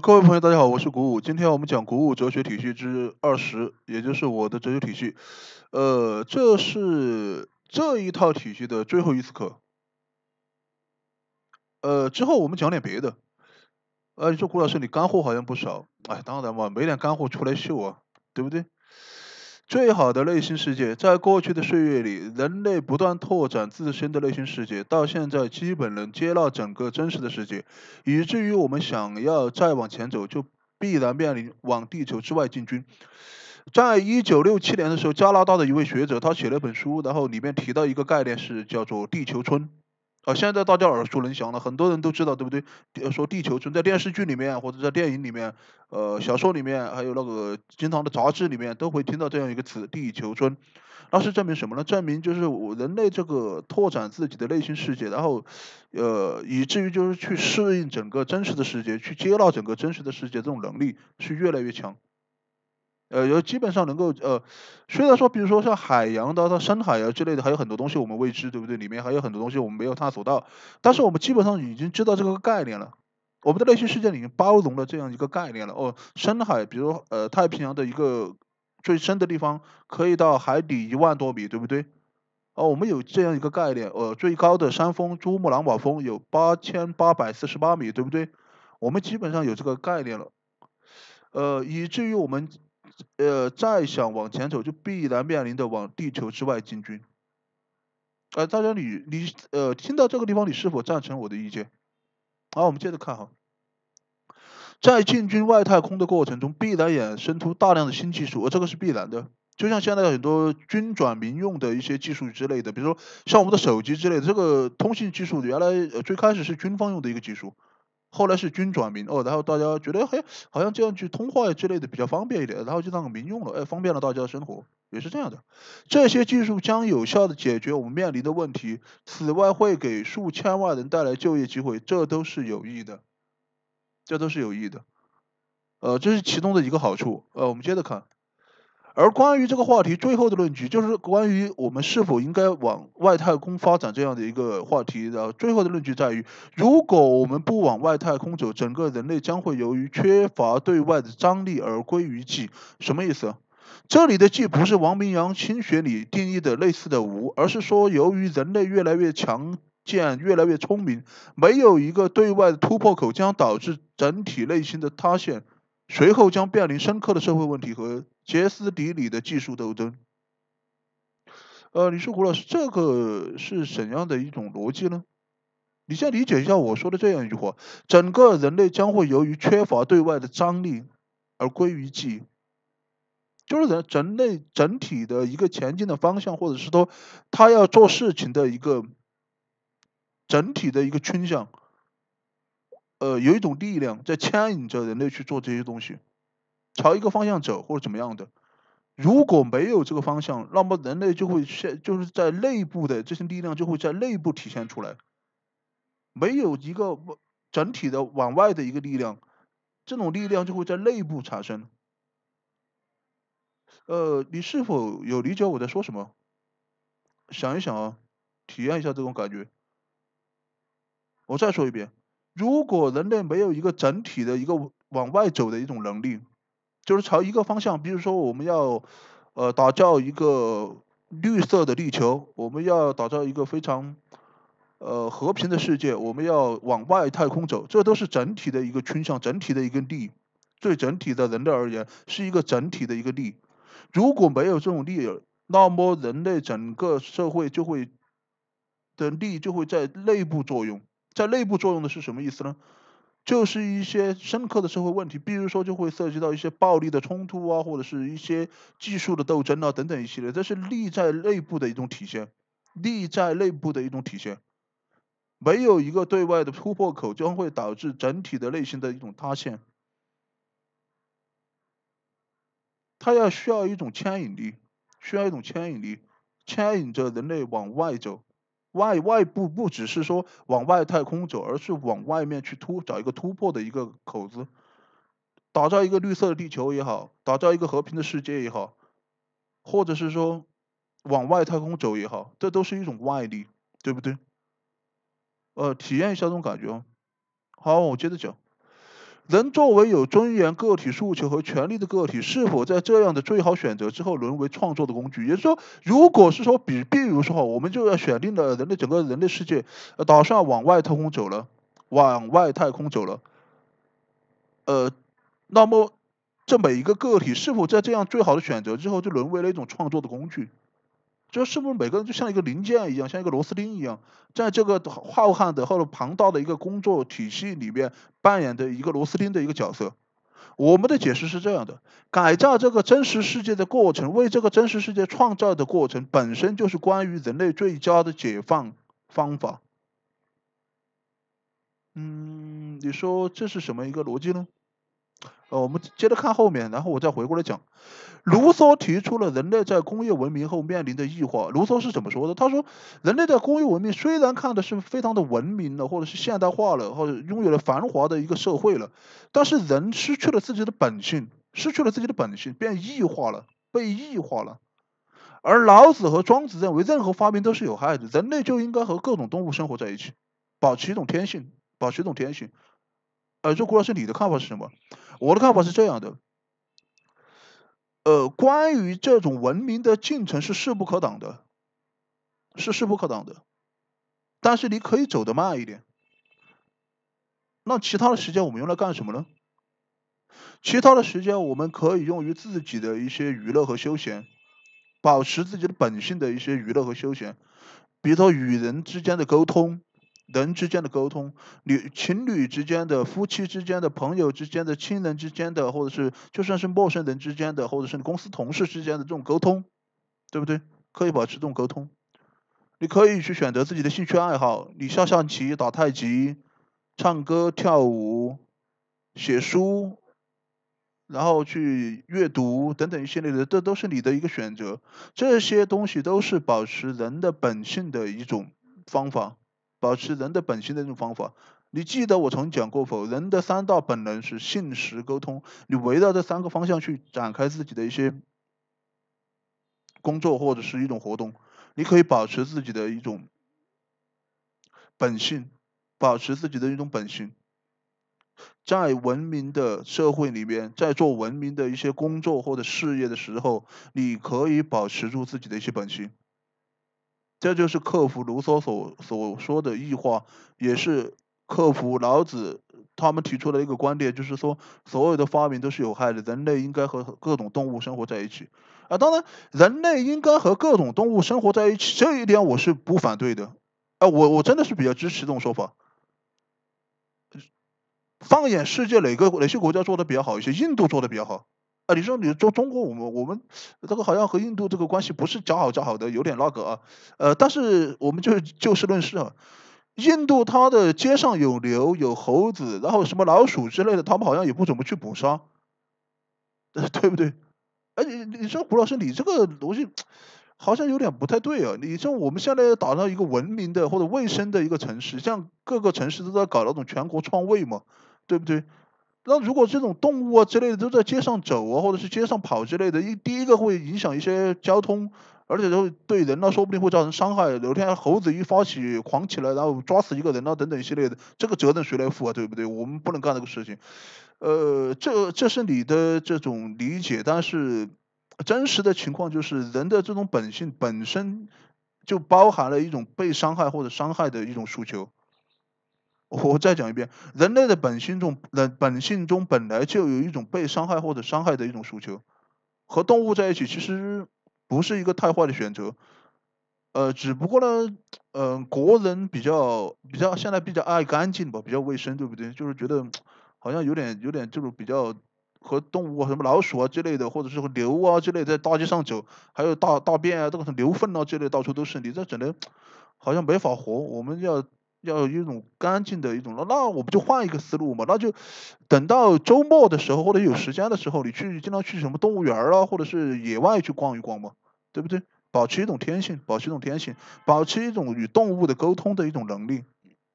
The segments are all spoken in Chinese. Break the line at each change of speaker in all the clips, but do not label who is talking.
各位朋友，大家好，我是古武。今天我们讲古武哲学体系之二十，也就是我的哲学体系。呃，这是这一套体系的最后一次课。呃，之后我们讲点别的。呃，你说古老师，你干货好像不少。哎，当然嘛，没点干货出来秀啊，对不对？最好的内心世界，在过去的岁月里，人类不断拓展自身的内心世界，到现在基本能接纳整个真实的世界，以至于我们想要再往前走，就必然面临往地球之外进军。在一九六七年的时候，加拿大的一位学者他写了一本书，然后里面提到一个概念是叫做地球村。啊，现在大家耳熟能详了，很多人都知道，对不对？说地球村在电视剧里面或者在电影里面，呃，小说里面，还有那个经常的杂志里面，都会听到这样一个词“地球村”。那是证明什么呢？证明就是我人类这个拓展自己的内心世界，然后，呃，以至于就是去适应整个真实的世界，去接纳整个真实的世界，这种能力是越来越强。呃，有基本上能够呃，虽然说，比如说像海洋的、它深海啊之类的，还有很多东西我们未知，对不对？里面还有很多东西我们没有探索到，但是我们基本上已经知道这个概念了。我们的内心世界里已经包容了这样一个概念了。哦，深海，比如呃太平洋的一个最深的地方，可以到海底一万多米，对不对？哦，我们有这样一个概念。呃，最高的山峰珠穆朗玛峰有八千八百四十八米，对不对？我们基本上有这个概念了。呃，以至于我们。呃，再想往前走，就必然面临着往地球之外进军。呃，大家你你呃，听到这个地方，你是否赞成我的意见？好，我们接着看哈，在进军外太空的过程中，必然衍生出大量的新技术，而这个是必然的。就像现在很多军转民用的一些技术之类的，比如说像我们的手机之类的，这个通信技术原来呃最开始是军方用的一个技术。后来是军转民哦，然后大家觉得嘿，好像这样去通话之类的比较方便一点，然后就当个民用了，哎，方便了大家的生活，也是这样的。这些技术将有效的解决我们面临的问题，此外会给数千万人带来就业机会，这都是有益的，这都是有益的。呃，这是其中的一个好处。呃，我们接着看。而关于这个话题最后的论据，就是关于我们是否应该往外太空发展这样的一个话题。然后最后的论据在于，如果我们不往外太空走，整个人类将会由于缺乏对外的张力而归于寂。什么意思？这里的寂不是王明阳心学里定义的类似的无，而是说由于人类越来越强健、越来越聪明，没有一个对外的突破口，将导致整体内心的塌陷，随后将面临深刻的社会问题和。歇斯底里的技术斗争，呃，你说胡老师，这个是怎样的一种逻辑呢？你先理解一下我说的这样一句话：整个人类将会由于缺乏对外的张力而归于寂，就是人人类整体的一个前进的方向，或者是说他要做事情的一个整体的一个倾向，呃，有一种力量在牵引着人类去做这些东西。朝一个方向走，或者怎么样的，如果没有这个方向，那么人类就会现就是在内部的这些力量就会在内部体现出来，没有一个整体的往外的一个力量，这种力量就会在内部产生。呃，你是否有理解我在说什么？想一想啊，体验一下这种感觉。我再说一遍，如果人类没有一个整体的一个往外走的一种能力。就是朝一个方向，比如说我们要，呃，打造一个绿色的地球，我们要打造一个非常，呃，和平的世界，我们要往外太空走，这都是整体的一个趋向，整体的一个力，对整体的人类而言是一个整体的一个力。如果没有这种力，那么人类整个社会就会的力就会在内部作用，在内部作用的是什么意思呢？就是一些深刻的社会问题，比如说就会涉及到一些暴力的冲突啊，或者是一些技术的斗争啊等等一系列，这是利在内部的一种体现，利在内部的一种体现。没有一个对外的突破口，将会导致整体的内心的一种塌陷。它要需要一种牵引力，需要一种牵引力，牵引着人类往外走。外外部不只是说往外太空走，而是往外面去突找一个突破的一个口子，打造一个绿色的地球也好，打造一个和平的世界也好，或者是说往外太空走也好，这都是一种外力，对不对？呃，体验一下这种感觉哦。好，我接着讲。人作为有尊严、个体诉求和权利的个体，是否在这样的最好选择之后沦为创作的工具？也就是说，如果是说，比比如说，我们就要选定了人类整个人类世界，呃，打算往外太空走了，往外太空走了，呃，那么这每一个个体是否在这样最好的选择之后，就沦为了一种创作的工具？就是不是每个人就像一个零件一样，像一个螺丝钉一样，在这个浩瀚的或者庞大的一个工作体系里面扮演的一个螺丝钉的一个角色？我们的解释是这样的：改造这个真实世界的过程，为这个真实世界创造的过程，本身就是关于人类最佳的解放方法。嗯，你说这是什么一个逻辑呢？呃，我们接着看后面，然后我再回过来讲。卢梭提出了人类在工业文明后面临的异化。卢梭是怎么说的？他说，人类在工业文明虽然看的是非常的文明了，或者是现代化了，或者拥有了繁华的一个社会了，但是人失去了自己的本性，失去了自己的本性，变异化了，被异化了。而老子和庄子认为，任何发明都是有害的，人类就应该和各种动物生活在一起，保持一种天性，保持一种天性。呃，这郭老师，你的看法是什么？我的看法是这样的。呃，关于这种文明的进程是势不可挡的，是势不可挡的。但是你可以走得慢一点。那其他的时间我们用来干什么呢？其他的时间我们可以用于自己的一些娱乐和休闲，保持自己的本性的一些娱乐和休闲，比如说与人之间的沟通。人之间的沟通，侣情侣之间的、夫妻之间的、朋友之间的、亲人之间的，或者是就算是陌生人之间的，或者是公司同事之间的这种沟通，对不对？可以保持这种沟通。你可以去选择自己的兴趣爱好，你下象棋、打太极、唱歌、跳舞、写书，然后去阅读等等一系列的，这都是你的一个选择。这些东西都是保持人的本性的一种方法。保持人的本性的一种方法，你记得我曾经讲过否？人的三大本能是信实、沟通。你围绕这三个方向去展开自己的一些工作或者是一种活动，你可以保持自己的一种本性，保持自己的一种本性，在文明的社会里面，在做文明的一些工作或者事业的时候，你可以保持住自己的一些本性。这就是克服卢梭所所说的异化，也是克服老子他们提出的一个观点，就是说所有的发明都是有害的，人类应该和各种动物生活在一起。啊，当然，人类应该和各种动物生活在一起，这一点我是不反对的。啊，我我真的是比较支持这种说法。放眼世界，哪个哪些国家做的比较好一些？印度做的比较好。啊，你说你中中国，我们我们这个好像和印度这个关系不是较好较好的，有点那个啊。呃，但是我们就就事论事啊。印度它的街上有牛有猴子，然后什么老鼠之类的，他们好像也不怎么去捕杀，对不对？哎，你你说胡老师，你这个逻辑好像有点不太对啊。你说我们现在打造一个文明的或者卫生的一个城市，像各个城市都在搞那种全国创卫嘛，对不对？那如果这种动物啊之类的都在街上走啊，或者是街上跑之类的，一第一个会影响一些交通，而且会对人呢，说不定会造成伤害。有天猴子一发起狂起来，然后抓死一个人啊，等等一系列的，这个责任谁来负啊？对不对？我们不能干这个事情。呃，这这是你的这种理解，但是真实的情况就是人的这种本性本身就包含了一种被伤害或者伤害的一种诉求。我再讲一遍，人类的本性中，本本性中本来就有一种被伤害或者伤害的一种诉求，和动物在一起其实不是一个太坏的选择，呃，只不过呢，嗯，国人比较比较现在比较爱干净吧，比较卫生，对不对？就是觉得好像有点有点就是比较和动物什么老鼠啊之类的，或者是牛啊之类在大街上走，还有大大便啊，这个牛粪啊之类到处都是，你这整的好像没法活，我们要。要有一种干净的一种，那那我不就换一个思路嘛？那就等到周末的时候或者有时间的时候，你去经常去什么动物园啊，或者是野外去逛一逛嘛，对不对？保持一种天性，保持一种天性，保持一种与动物的沟通的一种能力，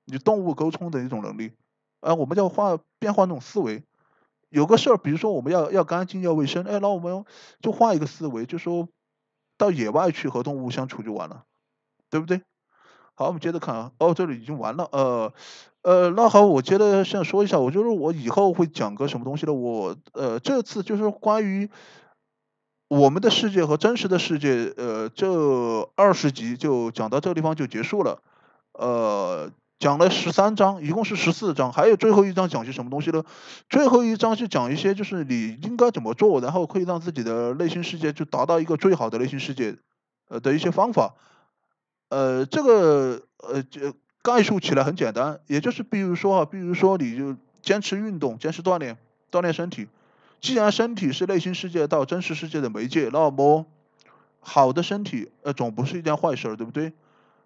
与动物沟通的一种能力。哎，我们要换变换那种思维。有个事儿，比如说我们要要干净要卫生，哎，那我们就换一个思维，就说到野外去和动物相处就完了，对不对？好，我们接着看啊，哦，这里已经完了，呃，呃，那好，我接着先说一下，我就是我以后会讲个什么东西呢？我呃，这次就是关于我们的世界和真实的世界，呃，这二十集就讲到这个地方就结束了，呃。讲了十三章，一共是十四章，还有最后一章讲些什么东西呢？最后一章是讲一些就是你应该怎么做，然后可以让自己的内心世界就达到一个最好的内心世界，呃的一些方法。呃，这个呃就概述起来很简单，也就是比如说啊，比如说你就坚持运动，坚持锻炼，锻炼身体。既然身体是内心世界到真实世界的媒介，那么好的身体呃总不是一件坏事，对不对？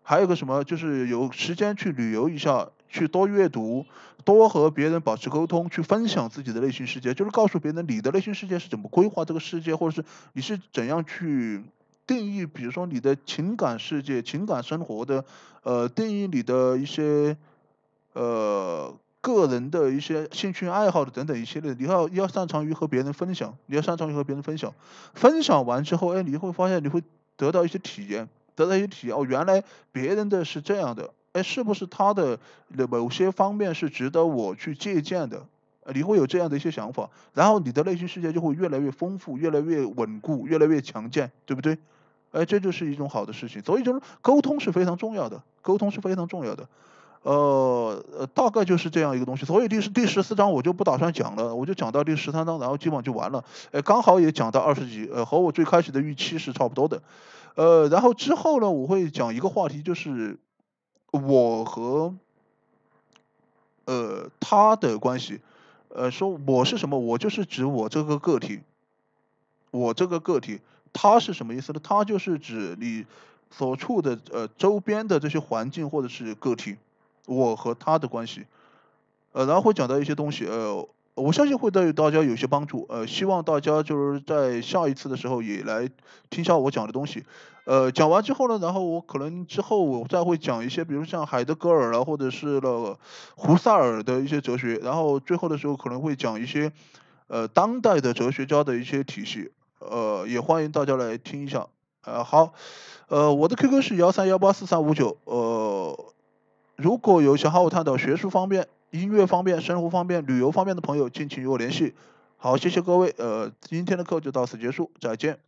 还有个什么，就是有时间去旅游一下，去多阅读，多和别人保持沟通，去分享自己的内心世界，就是告诉别人你的内心世界是怎么规划这个世界，或者是你是怎样去定义，比如说你的情感世界、情感生活的，呃，定义你的一些呃个人的一些兴趣爱好的等等一系列，你要要擅长于和别人分享，你要擅长于和别人分享，分享完之后，哎，你会发现你会得到一些体验。得到一些体验哦，原来别人的是这样的，哎，是不是他的某些方面是值得我去借鉴的？你会有这样的一些想法，然后你的内心世界就会越来越丰富，越来越稳固，越来越强健，对不对？哎，这就是一种好的事情。所以就是沟通是非常重要的，沟通是非常重要的。呃呃，大概就是这样一个东西。所以第十第十四章我就不打算讲了，我就讲到第十三章，然后基本上就完了。哎，刚好也讲到二十集，呃，和我最开始的预期是差不多的。呃，然后之后呢，我会讲一个话题，就是我和呃他的关系。呃，说我是什么？我就是指我这个个体，我这个个体，他是什么意思呢？他就是指你所处的呃周边的这些环境或者是个体，我和他的关系。呃，然后会讲到一些东西，呃。我相信会对大家有些帮助，呃，希望大家就是在下一次的时候也来听下我讲的东西，呃，讲完之后呢，然后我可能之后我再会讲一些，比如像海德格尔啊，或者是了胡塞尔的一些哲学，然后最后的时候可能会讲一些呃当代的哲学家的一些体系，呃，也欢迎大家来听一下，呃，好，呃，我的 QQ 是幺三幺八四三五九，呃，如果有想和我探讨学术方面。音乐方面、生活方面、旅游方面的朋友，敬请与我联系。好，谢谢各位，呃，今天的课就到此结束，再见。